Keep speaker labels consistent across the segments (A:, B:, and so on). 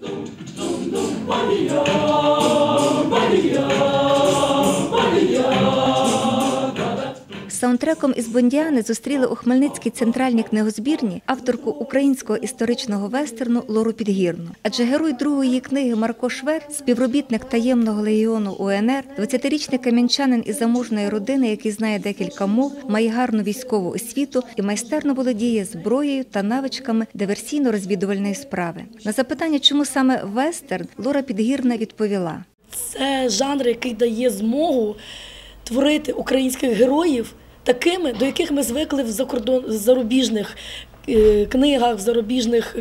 A: З Саундтреком із Бондіани зустріли у Хмельницькій центральній книгозбірні авторку українського історичного вестерну Лору Підгірну. Адже герой другої книги Марко Швед, співробітник таємного легіону УНР, 20-річний кам'янчанин із заможної родини, який знає декілька мов, має гарну військову освіту і майстерно володіє зброєю та навичками диверсійно-розвідувальної справи. На запитання, чому саме вестерн, Лора Підгірна відповіла.
B: Це жанр, який дає змогу творити українських героїв такими, до яких ми звикли в закордон в зарубіжних е, книгах, в зарубіжних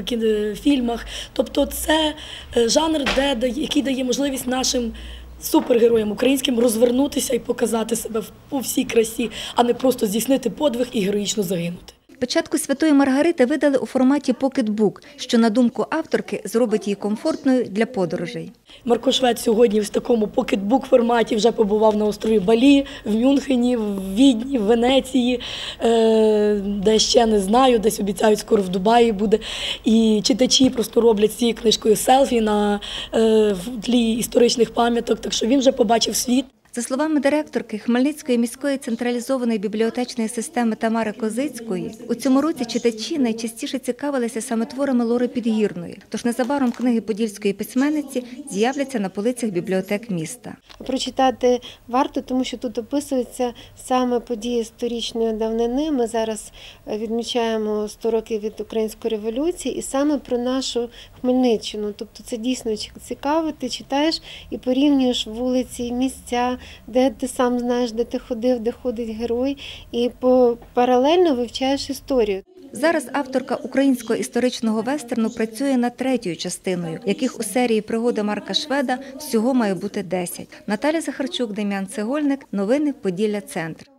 B: фільмах. Тобто, це е, жанр, де який дає можливість нашим. Супергероям українським розвернутися і показати себе у всій красі, а не просто здійснити подвиг і героїчно загинути.
A: Печатку Святої Маргарити видали у форматі покетбук, що, на думку авторки, зробить її комфортною для подорожей.
B: Марко Швець сьогодні в такому покетбук форматі вже побував на острові Балі, в Мюнхені, в Відні, в Венеції, е, де ще не знаю, десь обіцяють скоро в Дубаї буде. І читачі просто роблять цією книжкою селфі на е, тлі історичних пам'яток. Так що він вже побачив світ.
A: За словами директорки Хмельницької міської централізованої бібліотечної системи Тамари Козицької, у цьому році читачі найчастіше цікавилися саме творами Лори Підгірної. Тож незабаром книги подільської письменниці з'являться на полицях бібліотек міста.
C: Прочитати варто, тому що тут описуються саме події історичної давнини. Ми зараз е, відмічаємо 100 років від української революції, і саме про нашу Хмельниччину. Тобто це дійсно цікаво. Ти читаєш і порівнюєш вулиці, місця, де ти сам знаєш, де ти ходив, де ходить герой, і паралельно вивчаєш історію.
A: Зараз авторка українського історичного вестерну працює над третьою частиною, яких у серії пригоди Марка Шведа всього має бути 10. Наталя Захарчук, Дем'ян Цегольник. Новини Поділля Центр.